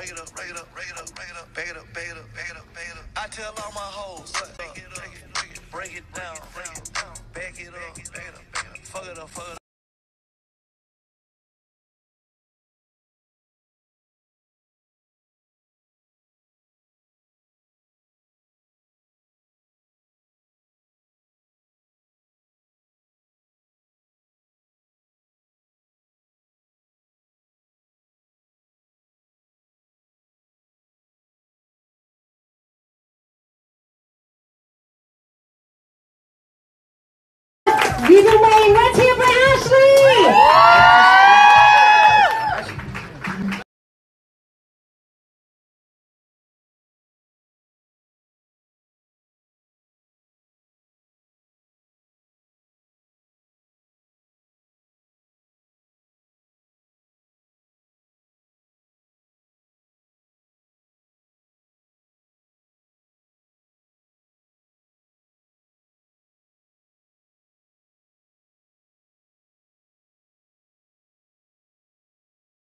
break it up, break it up, break it up, break it up, back it up, back it up, back it up, back it up. I tell all my hoes, break it up, break it down, break it down, back it up, back it up, back it up, fuck it up, fuck it up. Viva Wayne, let's hear!